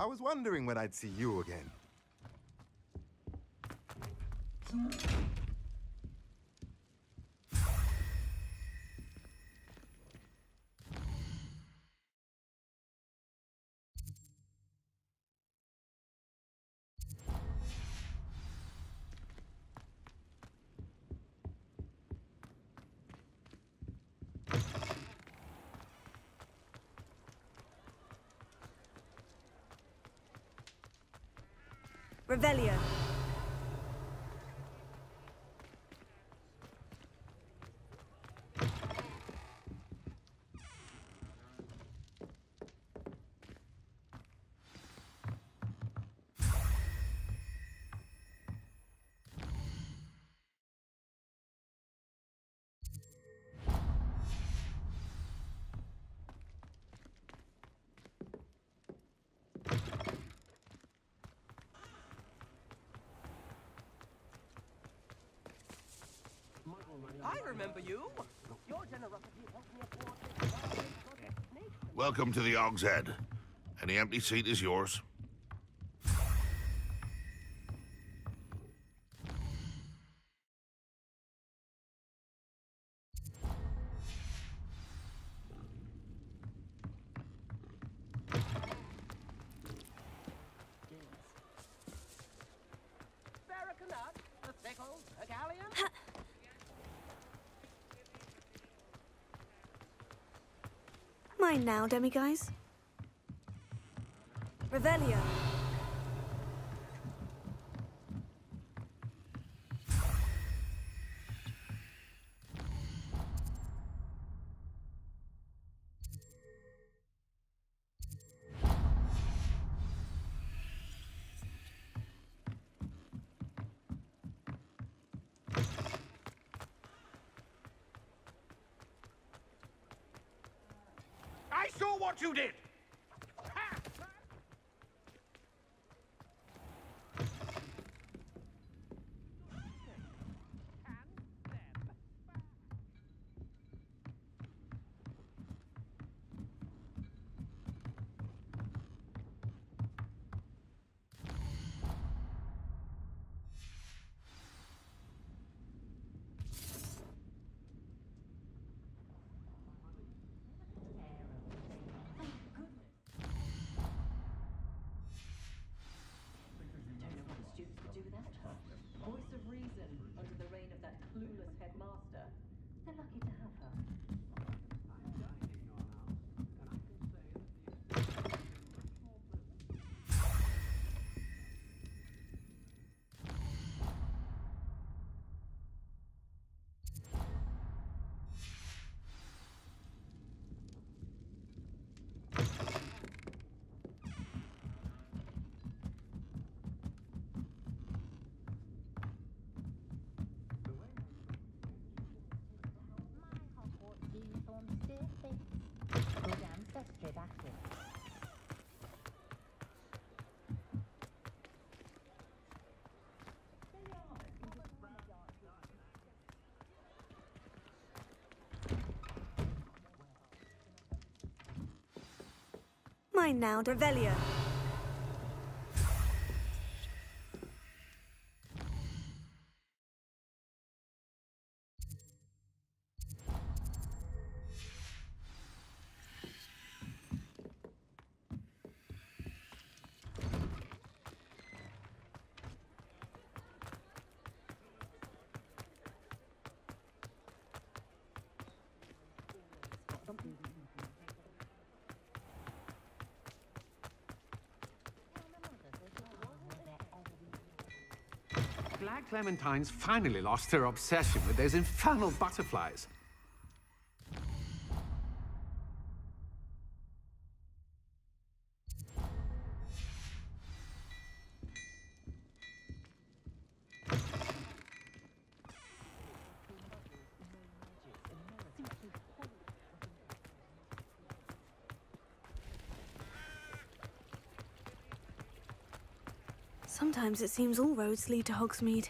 I was wondering when I'd see you again. Revelio. I remember you. Your generosity helped me afford Welcome to the Hog's Head. Any empty seat is yours. Mine now, demiguise. Revelio. What you did. Is. Mine now, Revelio. Glad Clementines finally lost her obsession with those infernal butterflies. Sometimes it seems all roads lead to Hogsmeade.